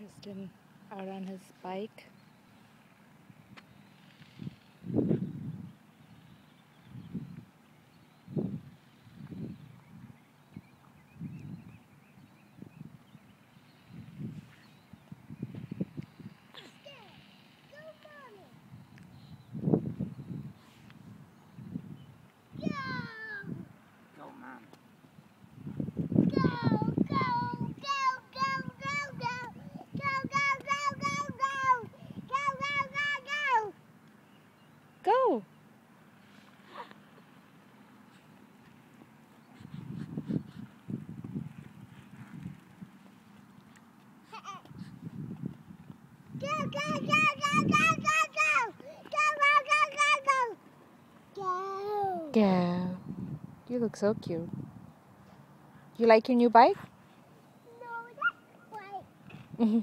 Tristan out on his bike. Go! Go, go, go, go, go, go, go! Go, go, go, go, go! Go! Yeah. You look so cute. You like your new bike? No, that's right.